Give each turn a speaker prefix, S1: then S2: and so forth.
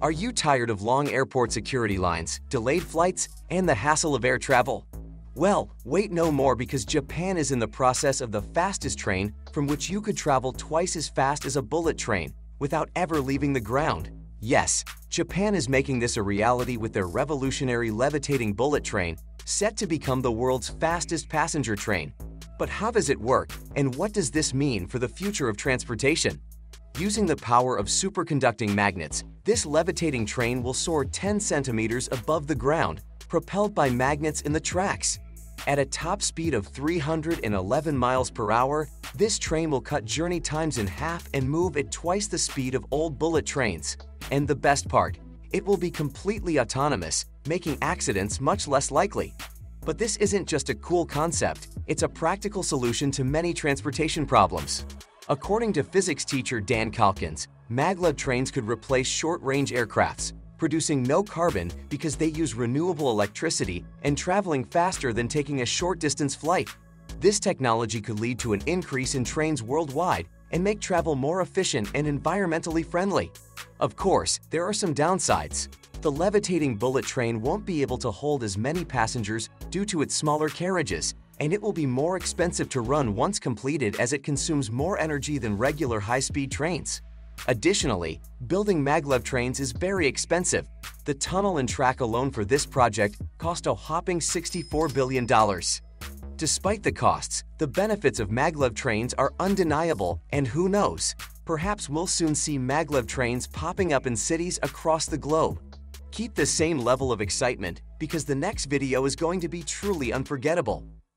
S1: Are you tired of long airport security lines, delayed flights, and the hassle of air travel? Well, wait no more because Japan is in the process of the fastest train from which you could travel twice as fast as a bullet train without ever leaving the ground. Yes, Japan is making this a reality with their revolutionary levitating bullet train set to become the world's fastest passenger train. But how does it work, and what does this mean for the future of transportation? Using the power of superconducting magnets, this levitating train will soar 10 centimeters above the ground, propelled by magnets in the tracks. At a top speed of 311 miles per hour, this train will cut journey times in half and move at twice the speed of old bullet trains. And the best part, it will be completely autonomous, making accidents much less likely. But this isn't just a cool concept, it's a practical solution to many transportation problems. According to physics teacher Dan Calkins, maglev trains could replace short-range aircrafts, producing no carbon because they use renewable electricity and traveling faster than taking a short-distance flight. This technology could lead to an increase in trains worldwide and make travel more efficient and environmentally friendly. Of course, there are some downsides. The levitating bullet train won't be able to hold as many passengers due to its smaller carriages, and it will be more expensive to run once completed as it consumes more energy than regular high-speed trains. Additionally, building maglev trains is very expensive. The tunnel and track alone for this project cost a hopping $64 billion. Despite the costs, the benefits of maglev trains are undeniable, and who knows, perhaps we'll soon see maglev trains popping up in cities across the globe. Keep the same level of excitement because the next video is going to be truly unforgettable.